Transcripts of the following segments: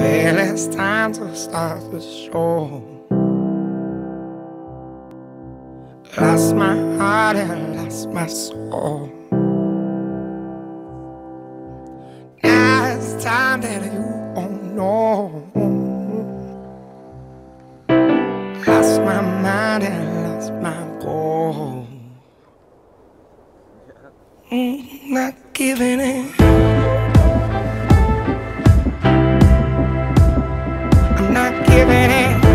Well, it's time to start the show. Lost my heart and lost my soul. Now it's time that you won't know. Lost my mind and lost my goal. Mm, not giving in. giving it.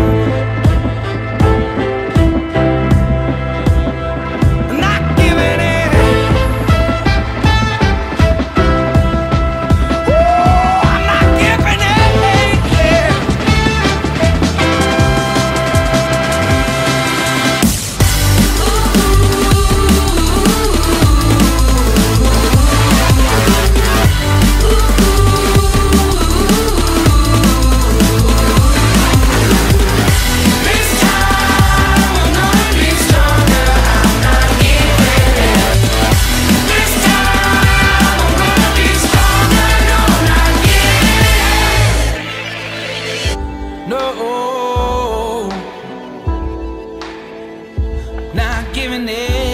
giving it.